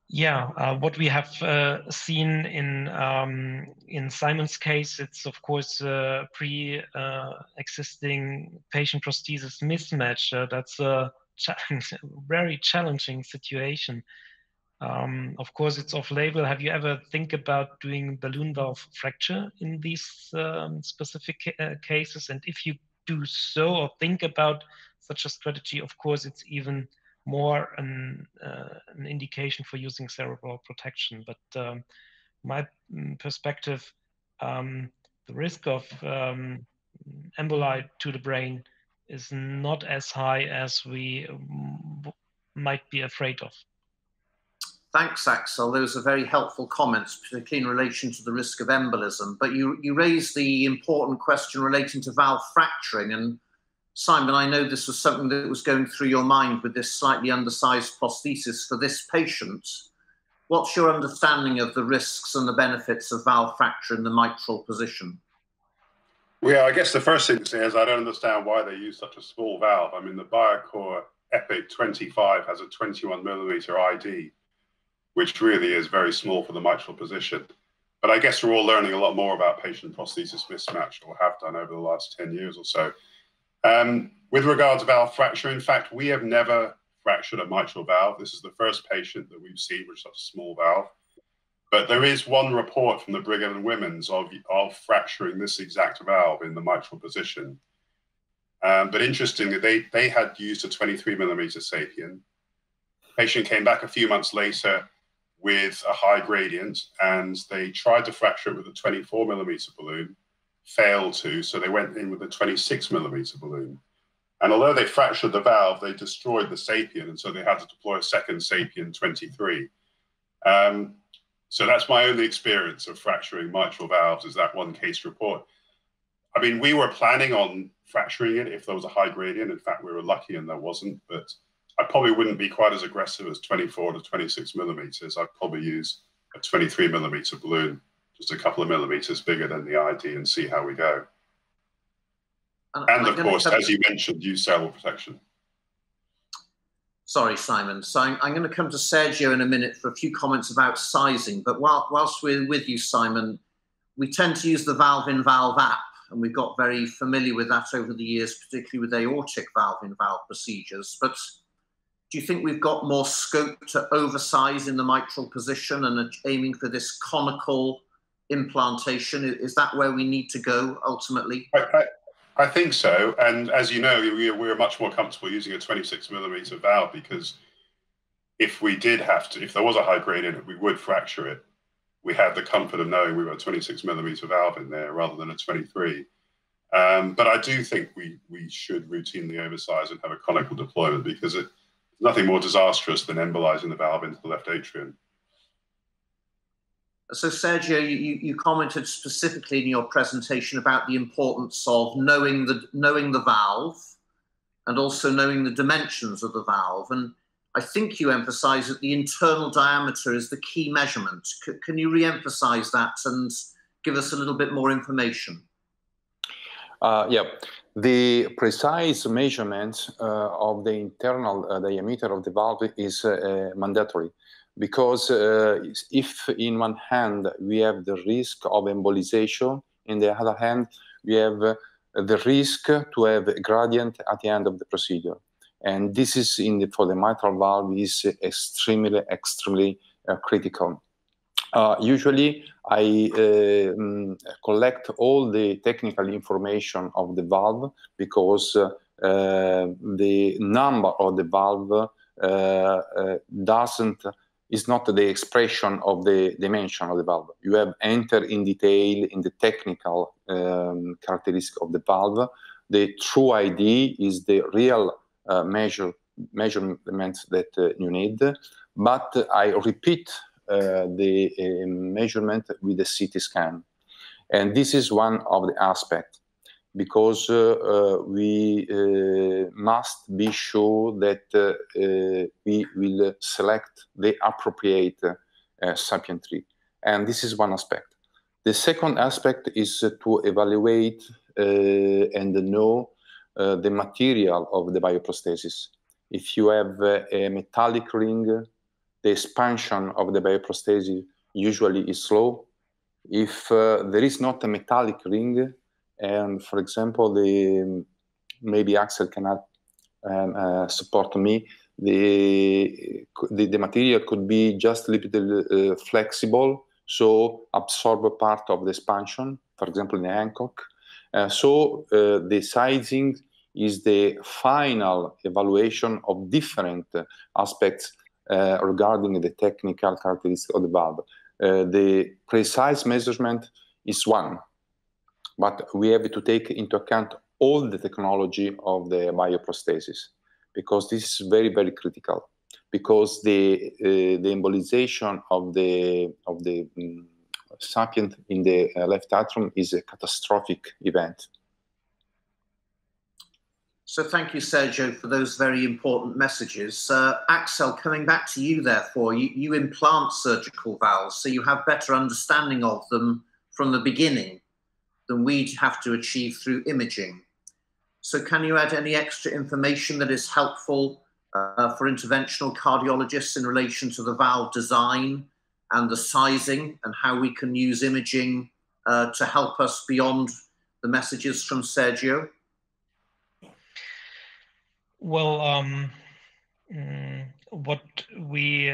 yeah, uh, what we have uh, seen in um, in Simon's case, it's of course a pre-existing uh, patient prosthesis mismatch. Uh, that's a (laughs) very challenging situation. Um, of course, it's off-label. Have you ever think about doing balloon valve fracture in these um, specific uh, cases? And if you do so or think about such a strategy, of course, it's even more an, uh, an indication for using cerebral protection. But um, my mm, perspective, um, the risk of um, emboli to the brain is not as high as we mm, might be afraid of.
Thanks, Axel. Those are very helpful comments, particularly in relation to the risk of embolism. But you, you raised the important question relating to valve fracturing. And Simon, I know this was something that was going through your mind with this slightly undersized prosthesis for this patient. What's your understanding of the risks and the benefits of valve fracture in the mitral position?
Well, I guess the first thing to say is I don't understand why they use such a small valve. I mean, the Biocor Epic 25 has a 21 millimeter ID, which really is very small for the mitral position. But I guess we're all learning a lot more about patient prosthesis mismatch, or have done over the last 10 years or so. Um, with regards to valve fracture, in fact, we have never fractured a mitral valve. This is the first patient that we've seen with such a small valve. But there is one report from the Brigham and Women's of, of fracturing this exact valve in the mitral position. Um, but interestingly, they, they had used a 23 millimeter sapien. Patient came back a few months later with a high gradient and they tried to fracture it with a 24 millimeter balloon, failed to, so they went in with a 26 millimeter balloon. And although they fractured the valve, they destroyed the sapien, and so they had to deploy a second sapien 23. Um, so that's my only experience of fracturing mitral valves is that one case report. I mean, we were planning on fracturing it if there was a high gradient. In fact, we were lucky and there wasn't, but I probably wouldn't be quite as aggressive as 24 to 26 millimeters. I'd probably use a 23 millimeter balloon, just a couple of millimeters bigger than the ID, and see how we go. Uh, and, and of course, as you mentioned, use cerebral protection.
Sorry, Simon. So I'm, I'm, going to come to Sergio in a minute for a few comments about sizing. But while, whilst we're with you, Simon, we tend to use the valve in valve app, and we've got very familiar with that over the years, particularly with aortic valve in valve procedures. But do you think we've got more scope to oversize in the mitral position and aiming for this conical implantation? Is that where we need to go ultimately?
I, I, I think so. And as you know, we, we're much more comfortable using a 26 millimeter valve because if we did have to, if there was a high it, we would fracture it. We had the comfort of knowing we were a 26 millimeter valve in there rather than a 23. Um, but I do think we we should routinely oversize and have a conical deployment because it nothing more disastrous than embolizing the valve into the left atrium.
So, Sergio, you, you commented specifically in your presentation about the importance of knowing the knowing the valve and also knowing the dimensions of the valve. And I think you emphasise that the internal diameter is the key measurement. C can you re-emphasise that and give us a little bit more information?
Uh, yeah, the precise measurement uh, of the internal uh, diameter of the valve is uh, uh, mandatory because uh, if in one hand we have the risk of embolization, in the other hand we have the risk to have a gradient at the end of the procedure. And this is in the, for the mitral valve is extremely, extremely critical. Uh, usually, I uh, collect all the technical information of the valve because uh, the number of the valve uh, uh, doesn't is not the expression of the dimension of the valve. You have entered in detail in the technical um, characteristic of the valve. The true ID is the real uh, measure measurement that you need. But I repeat uh, the uh, measurement with the CT scan. And this is one of the aspects because uh, we must be sure that we will select the appropriate sapien tree. And this is one aspect. The second aspect is to evaluate and know uh, the material of the bioprosthesis. If you have uh, a metallic ring the expansion of the bioprosthesis usually is slow. If uh, there is not a metallic ring, and for example, the maybe Axel cannot um, uh, support me, the, the, the material could be just a little uh, flexible, so absorb a part of the expansion, for example, in Hancock. Uh, so uh, the sizing is the final evaluation of different aspects uh, regarding the technical characteristics of the valve. Uh, the precise measurement is one, but we have to take into account all the technology of the bioprosthesis because this is very, very critical because the, uh, the embolization of the, of the um, sapien in the uh, left atrium is a catastrophic event.
So thank you, Sergio, for those very important messages. Uh, Axel, coming back to you, therefore, you, you implant surgical valves, so you have better understanding of them from the beginning than we'd have to achieve through imaging. So can you add any extra information that is helpful uh, for interventional cardiologists in relation to the valve design and the sizing and how we can use imaging uh, to help us beyond the messages from Sergio?
Well, um, mm, what we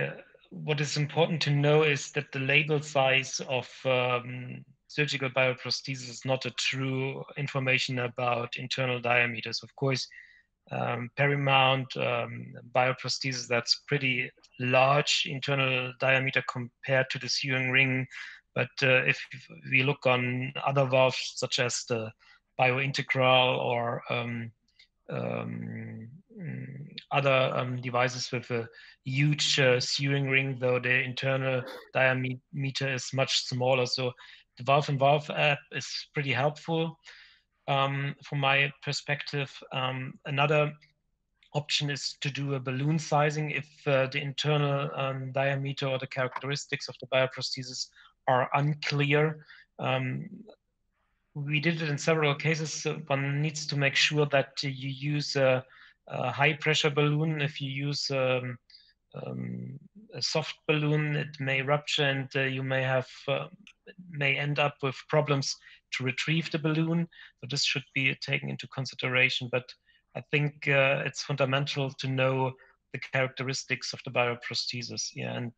what is important to know is that the label size of um, surgical bioprosthesis is not a true information about internal diameters. Of course, um, perimount um, bioprosthesis that's pretty large internal diameter compared to the sewing ring. But uh, if we look on other valves such as the biointegral or um, um, other um, devices with a huge uh, sewing ring, though the internal diameter is much smaller. So the Valve in Valve app is pretty helpful um, from my perspective. Um, another option is to do a balloon sizing if uh, the internal um, diameter or the characteristics of the bioprosthesis are unclear. Um, we did it in several cases. one needs to make sure that you use a, a high pressure balloon. If you use um, um, a soft balloon, it may rupture and uh, you may have uh, may end up with problems to retrieve the balloon. So this should be taken into consideration. But I think uh, it's fundamental to know the characteristics of the bioprosthesis. Yeah, and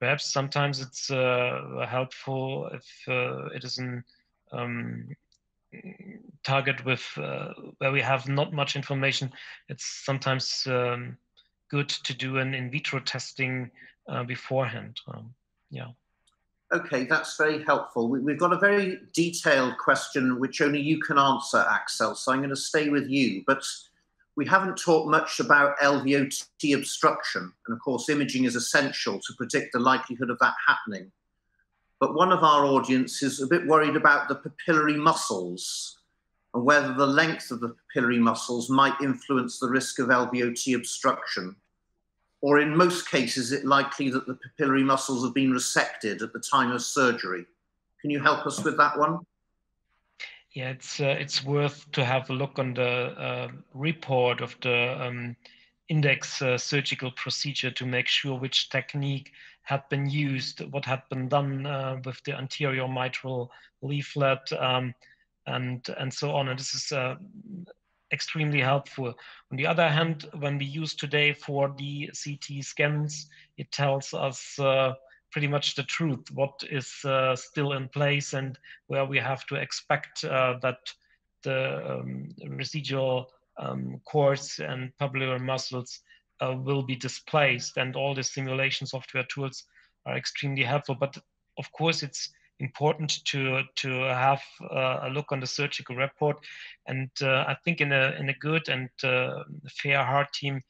perhaps sometimes it's uh, helpful if uh, it is an um, target with uh, where we have not much information. It's sometimes um, good to do an in vitro testing uh, beforehand. Um, yeah.
Okay, that's very helpful. We, have got a very detailed question which only you can answer, Axel. So I'm going to stay with you. But we haven't talked much about LVOT obstruction. And of course, imaging is essential to predict the likelihood of that happening. But one of our audience is a bit worried about the papillary muscles and whether the length of the papillary muscles might influence the risk of LVOT obstruction or in most cases, it likely that the papillary muscles have been resected at the time of surgery? Can you help us with that one?
Yeah, it's uh, it's worth to have a look on the uh, report of the um, index uh, surgical procedure to make sure which technique had been used, what had been done uh, with the anterior mitral leaflet, um, and and so on. And this is uh, extremely helpful. On the other hand, when we use today for the CT scans, it tells us uh, pretty much the truth, what is uh, still in place and where we have to expect uh, that the um, residual um, cords and papillary muscles uh, will be displaced and all the simulation software tools are extremely helpful. But of course, it's important to to have uh, a look on the surgical report. And uh, I think in a in a good and uh, fair heart team,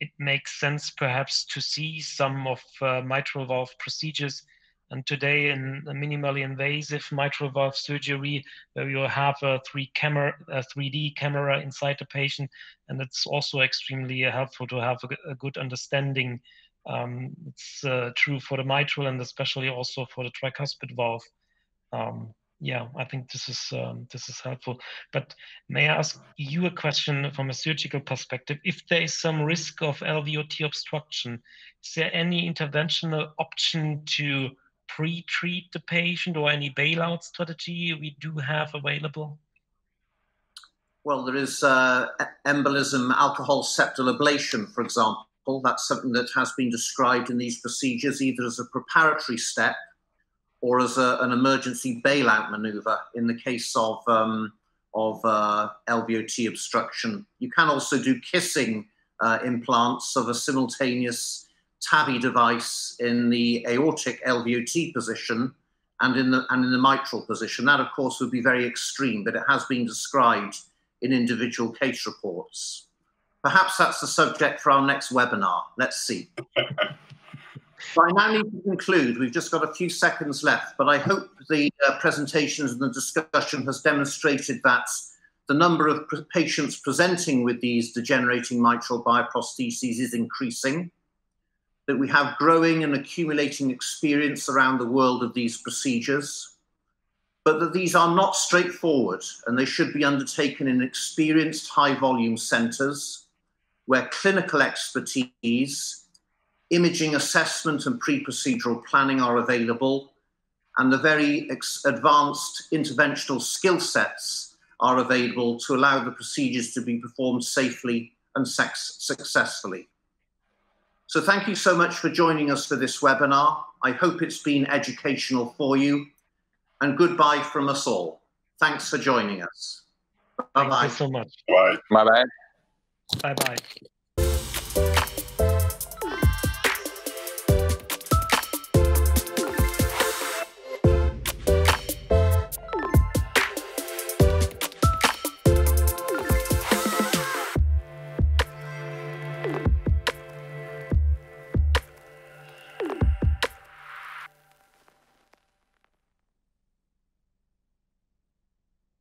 it makes sense perhaps to see some of mitral valve procedures. And today in minimally invasive mitral valve surgery, where you have a three camera, a 3D camera inside the patient, and it's also extremely helpful to have a, a good understanding um, it's uh, true for the mitral and especially also for the tricuspid valve. Um, yeah, I think this is um, this is helpful. But may I ask you a question from a surgical perspective? If there is some risk of LVOT obstruction, is there any interventional option to pre-treat the patient or any bailout strategy we do have available?
Well, there is uh, embolism alcohol septal ablation, for example, that's something that has been described in these procedures either as a preparatory step or as a, an emergency bailout maneuver in the case of, um, of uh, LVOT obstruction. You can also do kissing uh, implants of a simultaneous TAVI device in the aortic LVOT position and in the, and in the mitral position. That, of course, would be very extreme, but it has been described in individual case reports. Perhaps that's the subject for our next webinar. Let's see. (laughs) I now need to conclude. We've just got a few seconds left, but I hope the uh, presentations and the discussion has demonstrated that the number of patients presenting with these degenerating mitral bioprostheses is increasing, that we have growing and accumulating experience around the world of these procedures, but that these are not straightforward and they should be undertaken in experienced high volume centres where clinical expertise, imaging assessment and pre-procedural planning are available, and the very advanced interventional skill sets are available to allow the procedures to be performed safely and successfully. So thank you so much for joining us for this webinar. I hope it's been educational for you. And goodbye from us all. Thanks for joining us.
Bye-bye. Thank you so much.
Bye.
Bye-bye.
Bye-bye.